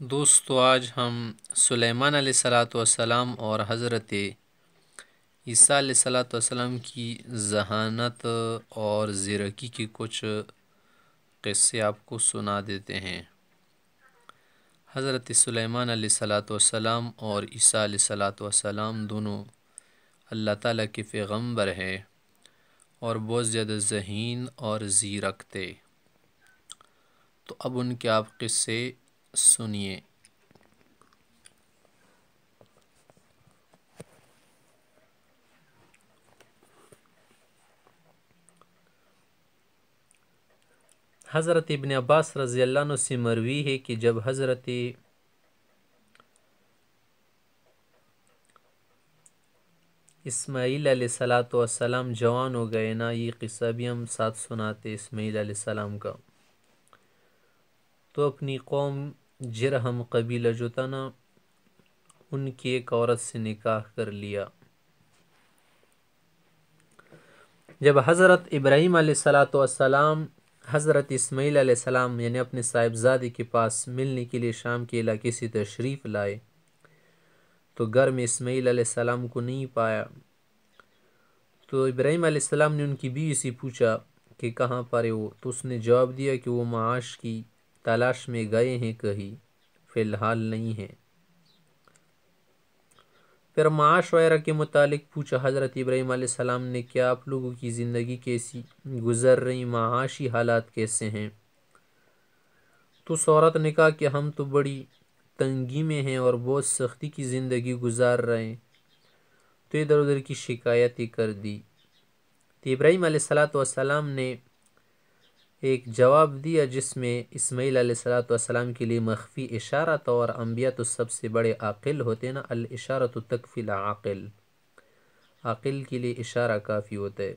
دوستو، آج ہم سلیمان علیہ السلاۃ والسلام اور حضرت عیسیٰ علیہ السلاۃ والسلام کی ذہانت اور زیرکی کے کچھ قصے آپ کو سنا دیتے ہیں۔ حضرت سلیمان علیہ السلاۃ والسلام اور عیسیٰ علیہ السلاۃ والسلام دونوں اللہ تعالیٰ کے پیغمبر ہیں اور بہت زیادہ ذہین اور زیرک تھے۔ تو اب ان کے آپ قصے سنیے۔ حضرت ابن عباس رضی اللہ عنہ سے مروی ہے کہ جب حضرت اسماعیل علیہ السلاۃ والسلام جوان ہو گئے نا، یہ قصہ بھی ہم ساتھ سناتے اسماعیل علیہ السلام کا۔ تو اپنی قوم جرہم قبیلہ جو تھا نا ان کی ایک عورت سے نکاح کر لیا۔ جب حضرت ابراہیم علیہ السلاۃ والسلام، حضرت اسماعیل علیہ السلام یعنی اپنے صاحبزادی کے پاس ملنے کے لیے شام کے علاقے سے تشریف لائے، تو گھر میں اسماعیل علیہ السلام کو نہیں پایا۔ تو ابراہیم علیہ السلام نے ان کی بیوی سے پوچھا کہ کہاں پر ہے وہ تو اس نے جواب دیا کہ وہ معاش کی تلاش میں گئے ہیں کہیں، فی الحال نہیں ہیں۔ پھر معاش وغیرہ کے متعلق پوچھا، حضرت ابراہیم علیہ السلام نے کیا آپ لوگوں کی زندگی کیسی، گزر رہی، معاشی حالات کیسے ہیں؟ تو عورت نے کہا کہ ہم تو بڑی تنگی میں ہیں اور بہت سختی کی زندگی گزار رہے ہیں۔ تو ادھر ادھر کی شکایتیں کر دی۔ تو ابراہیم علیہ السلاۃ والسلام نے ایک جواب دیا جس میں اسماعیل علیہ السلاۃ والسلام کے لیے مخفی اشارہ تھا اور انبیاء تو سب سے بڑے عاقل ہوتے نا الاشارہ تو تکفی العاقل۔ عاقل کے لیے اشارہ کافی ہوتا ہے۔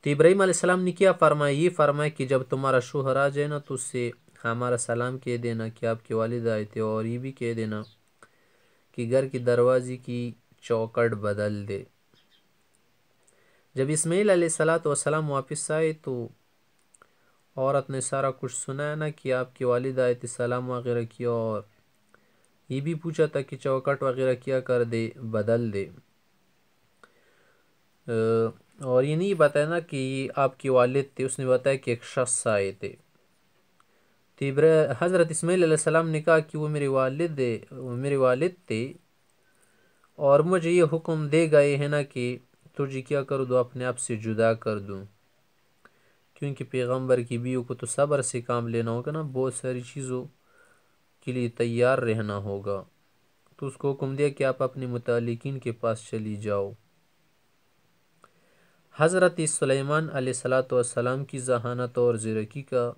تو ابراہیم علیہ السلام نے کیا فرمایا؟ یہ فرمایا کہ جب تمہارا شوہر آ جائے نا، تو اس سے ہمارا سلام کہہ دینا کہ آپ کے والد آئے تھے اور یہ بھی کہہ دینا کہ گھر کی دروازے کی چوکٹ بدل دے۔ جب اسماعیل علیہ السلاۃ والسلام واپس آئے تو عورت نے سارا کچھ سنایا نا کہ آپ کے والد آئے تھے، سلام وغیرہ کیا اور یہ بھی پوچھا تھا کہ چوکٹ وغیرہ کیا کر دے، بدل دے۔ اور یہ نہیں بتایا نا کہ یہ آپ کے والد تھے، اس نے بتایا کہ ایک شخص آئے تھے۔ تو حضرت اسماعیل علیہ السلام نے کہا کہ وہ میرے والد، وہ میرے والد تھے۔ اور مجھے یہ حکم دے گئے ہیں نا کہ تجھے کیا کر دو اپنے آپ سے جدا کر دوں۔ کیونکہ پیغمبر کی بیو کو تو صبر سے کام لینا ہوگا نا، بہت ساری چیزوں کے لیے تیار رہنا ہوگا۔ تو اس کو حکم دیا کہ آپ اپنے متعلقین کے پاس چلی جاؤ۔ حضرت سلیمان علیہ السلاۃ والسلام کی ذہانت اور زرکی کا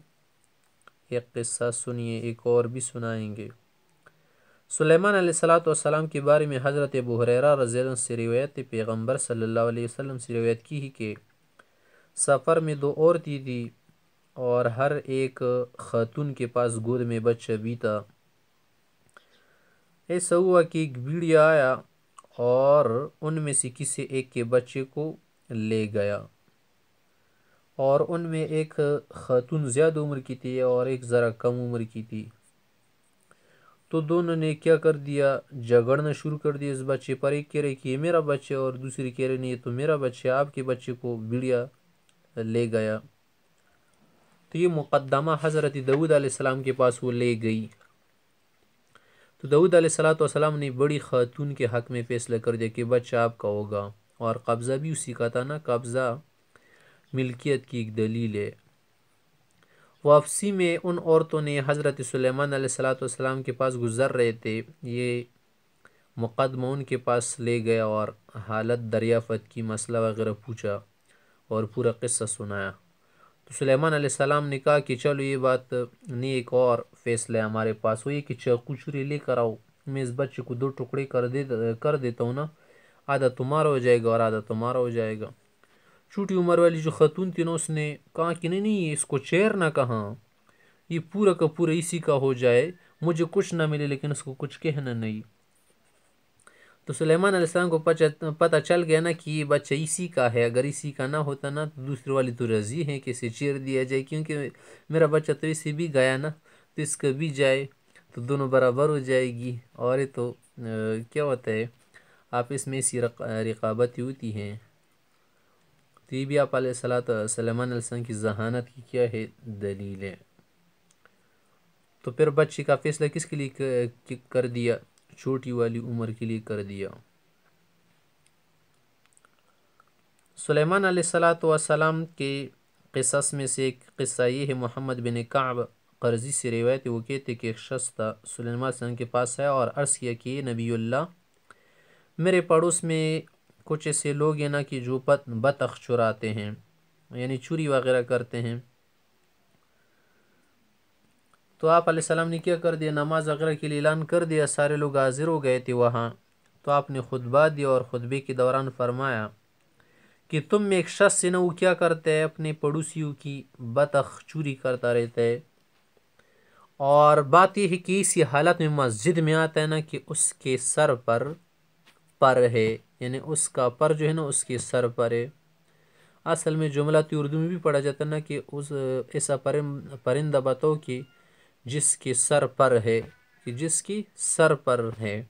ایک قصہ سنیے، ایک اور بھی سنائیں گے۔ سلیمان علیہ السلاۃ والسلام کے بارے میں حضرت ابو حریرہ رضی اللہ عنہ سے روایت پیغمبر صلی اللہ علیہ وسلم سے روایت کی ہی کہ سفر میں دو عورتیں تھی اور ہر ایک خاتون کے پاس گود میں بچہ بھی تھا ایسا ہوا کہ ایک بیڑیا آیا اور ان میں سے کسی ایک کے بچے کو لے گیا۔ اور ان میں ایک خاتون زیادہ عمر کی تھی اور ایک ذرا کم عمر کی تھی۔ تو دونوں نے کیا کر دیا؟ جگڑنا شروع کر دیا اس بچے پر۔ ایک کہہ رہے کہ یہ میرا بچہ اور دوسری کہہ رہے نہیں، یہ تو میرا بچہ آپ کے بچے کو بیڑیا لے گیا۔ تو یہ مقدمہ حضرت دعود علیہ السلام کے پاس وہ لے گئی۔ تو دعود علیہ السلاۃ والسلام نے بڑی خاتون کے حق میں فیصلہ کر دیا کہ بچہ آپ کا ہوگا اور قبضہ بھی اسی کا تھا نا، قبضہ ملکیت کی ایک دلیل ہے۔ واپسی میں ان عورتوں نے حضرت سلیمان علیہ السلاۃ والسلام کے پاس گزر رہے تھے۔ یہ مقدمہ ان کے پاس لے گیا اور حالت دریافت کی مسئلہ وغیرہ پوچھا۔ اور پورا قصہ سنایا۔ تو سلیمان علیہ السلام نے کہا کہ چلو یہ بات نہیں ایک اور فیصلہ ہے، ہمارے پاس وہ یہ کہ چاقو چوری لے کر آؤ، میں اس بچے کو دو ٹکڑے کر دے، کر دیتا ہوں نا۔ آدھا تمہارا ہو جائے گا اور آدھا تمہارا ہو جائے گا۔ چھوٹی عمر والی جو خاتون تھی نا، اس نے کہا کہ نہیں نہیں، اس کو چیر نہ کہاں۔ یہ پورا کا پورا اسی کا ہو جائے، مجھے کچھ نہ ملے، لیکن اس کو کچھ کہنا نہیں۔ تو سلیمان علیہ السلام کو پتہ چل گیا نا کہ یہ بچہ اسی کا ہے۔ اگر اسی کا نہ ہوتا نا تو دوسرے والی تو رضی ہیں کہ اسے چیر دیا جائے، کیونکہ میرا بچہ تو اسے بھی گیا نا، تو اس کا بھی جائے، تو دونوں برابر ہو جائے گی۔ اور یہ تو کیا ہوتا ہے آپس میں اسی رقابتی ہوتی ہیں۔ تو یہ بھی آپ علیہ صلاۃ سلمان علیہ السلام کی ذہانت کی کیا ہے دلیل ہے۔ تو پھر بچے کا فیصلہ کس کے لیے کر دیا؟ چھوٹی والی عمر کے لیے کر دیا۔ سلیمان علیہ السلاۃ والسلام کے قصص میں سے ایک قصہ یہ ہے، محمد بن کعب قرضی سے روایت وہ کہتے کہ ایک شخص تھا، سلیمان علیہ السلام کے پاس ہے اور عرض کیا کہ نبی اللہ، میرے پڑوس میں کچھ ایسے لوگ ہیں نا کہ جو بطخ چراتے ہیں یعنی چوری وغیرہ کرتے ہیں۔ تو آپ علیہ السلام نے کیا کر دیا؟ نماز وغیرہ کے لیے اعلان کر دیا، سارے لوگ حاضر ہو گئے تھے وہاں۔ تو آپ نے خطبہ دیا اور خطبے کے دوران فرمایا کہ تم میں ایک شخص سے نہ وہ کیا کرتا ہے؟ اپنے پڑوسیوں کی بطخ چوری کرتا رہتا ہے۔ اور بات یہ ہے کہ اسی حالت میں مسجد میں آتا ہے نا کہ اس کے سر پر پر ہے یعنی اس کا پر جو ہے نا، اس کے سر پر ہے۔ اصل میں جملہ تو اردو میں بھی پڑھا جاتا ہے نا کہ اس ایسا پرندہ بتاؤ کہ جس کے سر پر ہے، کہ جس کی سر پر ہے،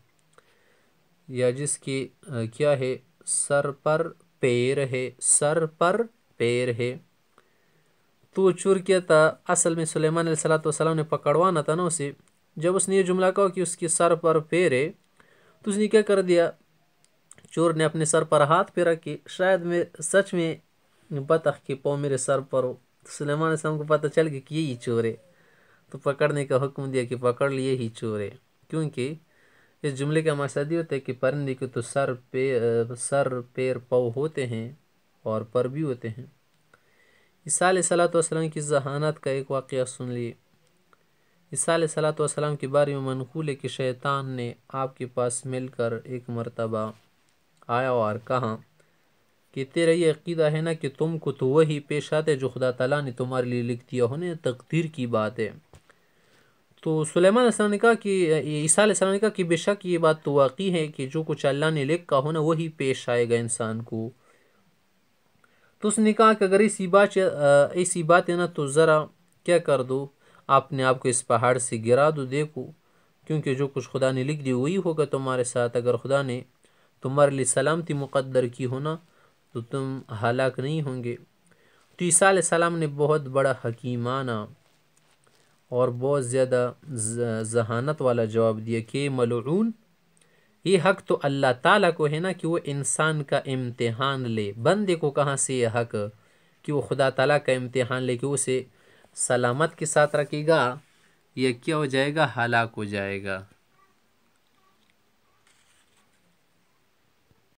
یا جس کی کیا ہے، سر پر پیر ہے، سر پر پیر ہے۔ تو چور کیا تھا اصل میں سلیمان علیہ السلام والسلام نے پکڑوانا تھا نا اسے جب اس نے یہ جملہ کہا کہ اس کے سر پر پیر ہے، تو اس نے کیا کر دیا؟ چور نے اپنے سر پر ہاتھ پہ رکھے۔ شاید میں سچ میں بطخ کے پاؤں میرے سر پر ہو، سلیمان علیہ السلام کو پتہ چل گیا کہ یہی چور ہے۔ تو پکڑنے کا حکم دیا کہ پکڑ لیے ہی چور ہے کیونکہ اس جملے کا مقصد یہ ہوتا ہے کہ پرندے کے تو سر پہ، سر، پیر، پاؤ ہوتے ہیں اور پر بھی ہوتے ہیں۔ عیسیٰ علیہ صلاۃ والسلام کی ذہانت کا ایک واقعہ سن لیے۔ عیسیٰ علیہ صلاۃ والسلام کے بارے میں منقول ہے کہ شیطان نے آپ کے پاس مل کر ایک مرتبہ آیا اور کہا کہ تیرا یہ عقیدہ ہے نا کہ تم کو تو وہی پیش آتے جو خدا تعالیٰ نے تمہارے لیے لکھ دیا ہونے تقدیر کی بات ہے۔ تو سلیمان علیہ السلام نے کہا کہ عیسیٰ علیہ السلام نے کہا کہ بے شک یہ بات تو واقعی ہے کہ جو کچھ اللہ نے لکھا ہونا وہی پیش آئے گا انسان کو۔ تو اس نے کہا کہ اگر ایسی بات ایسی بات ہے نا، تو ذرا کیا کر دو آپ نے آپ کو اس پہاڑ سے گرا دو، دیکھو۔ کیونکہ جو کچھ خدا نے لکھ دی، وہی ہوگا تمہارے ساتھ۔ اگر خدا نے تمہارے لیے سلامتی مقدر کی ہونا تو تم ہلاک نہیں ہوں گے۔ تو عیسیٰ علیہ السلام نے بہت بڑا حکیمانہ اور بہت زیادہ ذہانت والا جواب دیا کہ ملعون، یہ حق تو اللہ تعالیٰ کو ہے نا کہ وہ انسان کا امتحان لے۔ بندے کو کہاں سے یہ حق کہ وہ خدا تعالیٰ کا امتحان لے کہ اسے سلامت کے ساتھ رکھے گا یہ کیا ہو جائے گا، ہلاک ہو جائے گا؟